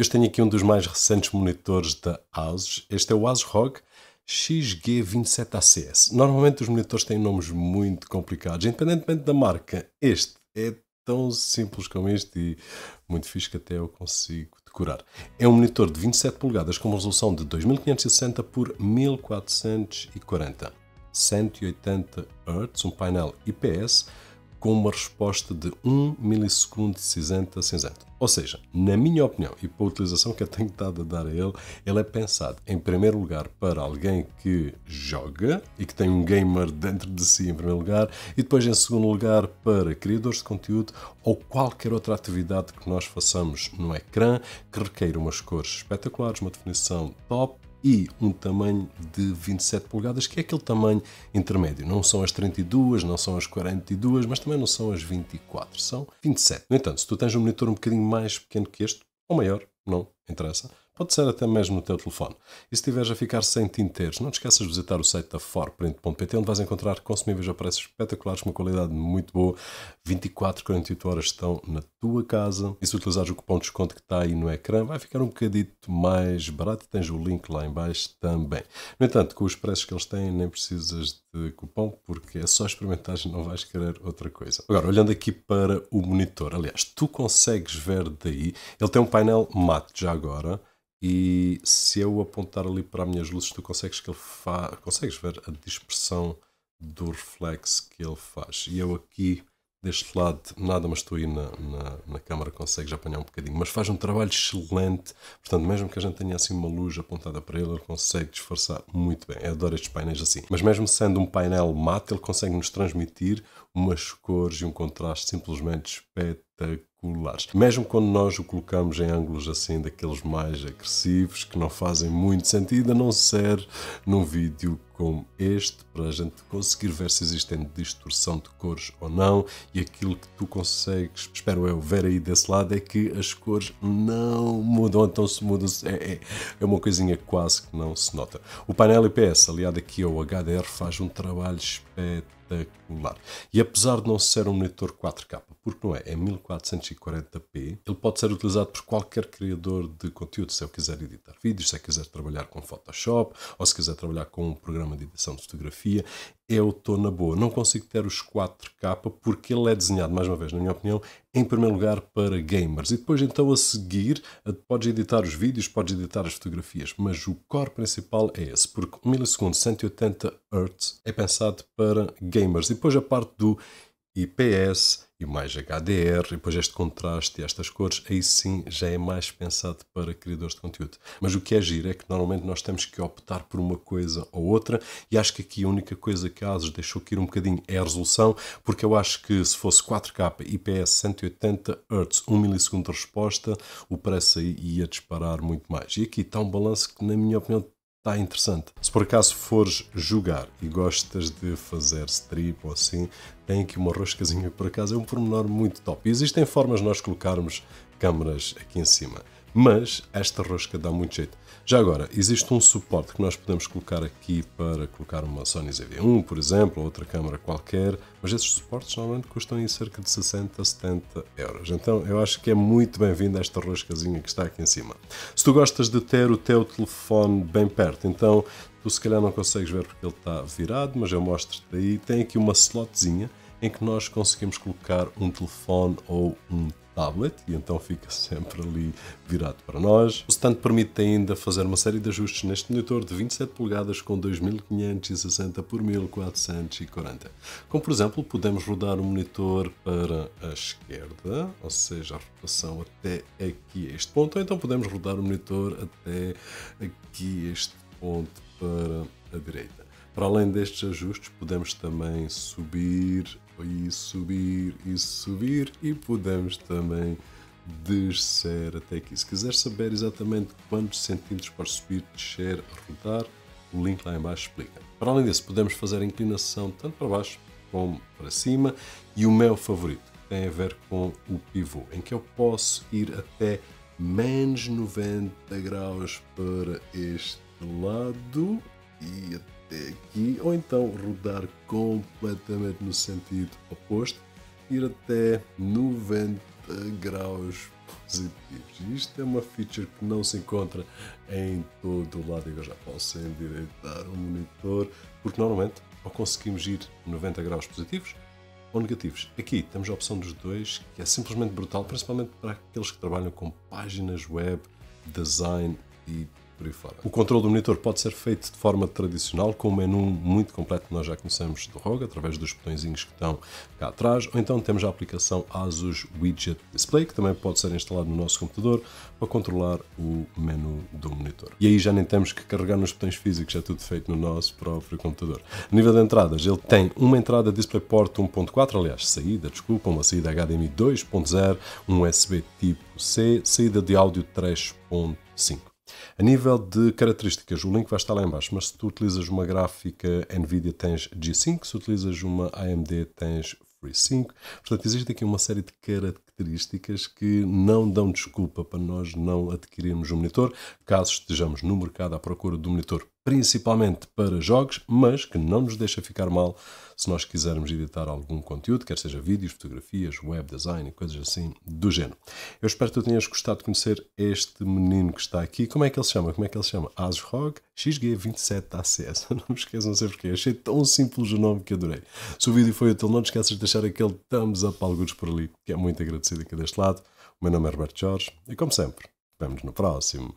Eu tenho aqui um dos mais recentes monitores da ASUS. Este é o ASUS ROG XG27ACS. Normalmente os monitores têm nomes muito complicados, independentemente da marca. Este é tão simples como este e muito fixe que até eu consigo decorar. É um monitor de 27 polegadas com uma resolução de 2560 por 1440, 180 Hz, um painel IPS com uma resposta de 1 milissegundo de cinzento a cinzento. Ou seja, na minha opinião, e para a utilização que eu tenho estado a dar a ele, ele é pensado em primeiro lugar para alguém que joga e que tem um gamer dentro de si em primeiro lugar, e depois em segundo lugar para criadores de conteúdo ou qualquer outra atividade que nós façamos no ecrã que requeira umas cores espetaculares, uma definição top e um tamanho de 27 polegadas, que é aquele tamanho intermédio. Não são as 32, não são as 42, mas também não são as 24, são 27. No entanto, se tu tens um monitor um bocadinho mais pequeno que este, ou maior, não interessa, Pode ser até mesmo no teu telefone. E se estiveres a ficar sem tinteiros, não te esqueças de visitar o site da forprint.pt, onde vais encontrar consumíveis a preços espetaculares, uma qualidade muito boa. 24, 48 horas estão na tua casa. E se utilizares o cupom de desconto que está aí no ecrã, vai ficar um bocadito mais barato. Tens o link lá em baixo também. No entanto, com os preços que eles têm, nem precisas de cupom, porque é só experimentar e não vais querer outra coisa. Agora, olhando aqui para o monitor, aliás, tu consegues ver daí, ele tem um painel mate já agora, e se eu apontar ali para as minhas luzes, tu consegues, que ele fa... consegues ver a dispersão do reflexo que ele faz. E eu aqui, deste lado, nada, mas estou aí na, na, na câmara, consegues apanhar um bocadinho. Mas faz um trabalho excelente. Portanto, mesmo que a gente tenha assim uma luz apontada para ele, ele consegue disfarçar muito bem. Eu adoro estes painéis assim. Mas mesmo sendo um painel mate, ele consegue nos transmitir umas cores e um contraste simplesmente espetacular Mesmo quando nós o colocamos em ângulos assim, daqueles mais agressivos, que não fazem muito sentido, a não ser num vídeo como este, para a gente conseguir ver se existem distorção de cores ou não, e aquilo que tu consegues, espero eu, ver aí desse lado é que as cores não mudam, então se mudam, é, é, é uma coisinha quase que não se nota. O painel IPS, aliado aqui ao HDR, faz um trabalho espetacular. E apesar de não ser um monitor 4K, porque não é, é 1440p, ele pode ser utilizado por qualquer criador de conteúdo, se eu quiser editar vídeos, se eu quiser trabalhar com Photoshop, ou se quiser trabalhar com um programa programa de edição de fotografia, eu estou na boa. Não consigo ter os 4K porque ele é desenhado, mais uma vez, na minha opinião, em primeiro lugar para gamers. E depois, então, a seguir, podes editar os vídeos, podes editar as fotografias, mas o core principal é esse, porque 1 milissegundo 180 Hz é pensado para gamers. E depois a parte do IPS e mais HDR, e depois este contraste e estas cores, aí sim já é mais pensado para criadores de conteúdo. Mas o que é giro é que normalmente nós temos que optar por uma coisa ou outra, e acho que aqui a única coisa que a ASUS deixou ir um bocadinho é a resolução, porque eu acho que se fosse 4K IPS 180 Hz, 1 milissegundo de resposta, o preço aí ia disparar muito mais. E aqui está um balanço que, na minha opinião, está interessante. Se por acaso fores jogar e gostas de fazer strip ou assim, tem aqui uma roscazinha por acaso, é um pormenor muito top. E existem formas de nós colocarmos câmaras aqui em cima, mas esta rosca dá muito jeito. Já agora, existe um suporte que nós podemos colocar aqui para colocar uma Sony ZV-1, por exemplo, ou outra câmera qualquer, mas esses suportes normalmente custam em cerca de 60, 70 euros. Então eu acho que é muito bem-vinda esta roscazinha que está aqui em cima. Se tu gostas de ter o teu telefone bem perto, então tu se calhar não consegues ver porque ele está virado, mas eu mostro-te aí. Tem aqui uma slotzinha em que nós conseguimos colocar um telefone ou um tablet e então fica sempre ali virado para nós. O stand permite ainda fazer uma série de ajustes neste monitor de 27 polegadas com 2560 por 1440. Como por exemplo, podemos rodar o monitor para a esquerda, ou seja, a rotação até aqui este ponto, ou então podemos rodar o monitor até aqui este ponto para a direita. Para além destes ajustes, podemos também subir e subir e subir e podemos também descer até aqui. Se quiser saber exatamente quantos centímetros para subir, descer, rodar, o link lá embaixo explica. Para além disso, podemos fazer a inclinação tanto para baixo como para cima e o meu favorito tem a ver com o pivô, em que eu posso ir até menos 90 graus para este lado e até aqui, ou então rodar completamente no sentido oposto, ir até 90 graus positivos. Isto é uma feature que não se encontra em todo o lado. Eu já posso endireitar o monitor, porque normalmente ou conseguimos ir 90 graus positivos ou negativos. Aqui temos a opção dos dois, que é simplesmente brutal, principalmente para aqueles que trabalham com páginas web, design e por aí fora. O controle do monitor pode ser feito de forma tradicional, com um menu muito completo que nós já conhecemos do ROG, através dos botõezinhos que estão cá atrás, ou então temos a aplicação Asus Widget Display, que também pode ser instalado no nosso computador para controlar o menu do monitor. E aí já nem temos que carregar nos botões físicos, é tudo feito no nosso próprio computador. A nível de entradas, ele tem uma entrada DisplayPort 1.4, aliás, saída, desculpa, uma saída HDMI 2.0, um USB tipo C, saída de áudio 3.5. A nível de características, o link vai estar lá embaixo, mas se tu utilizas uma gráfica NVIDIA tens G5, se utilizas uma AMD tens FreeSync. Portanto, existe aqui uma série de características que não dão desculpa para nós não adquirirmos um monitor, caso estejamos no mercado à procura do monitor principalmente para jogos, mas que não nos deixa ficar mal se nós quisermos editar algum conteúdo, quer seja vídeos, fotografias, web design e coisas assim do género. Eu espero que tu tenhas gostado de conhecer este menino que está aqui. Como é que ele se chama? Como é que ele se chama? ASROG XG27ACS. Não me esqueçam, não sei porquê. Achei tão simples o nome que adorei. Se o vídeo foi útil, não te esqueças de deixar aquele thumbs up alguns por ali, que é muito agradecido aqui deste lado. O meu nome é Roberto Jorge e, como sempre, vemos no próximo.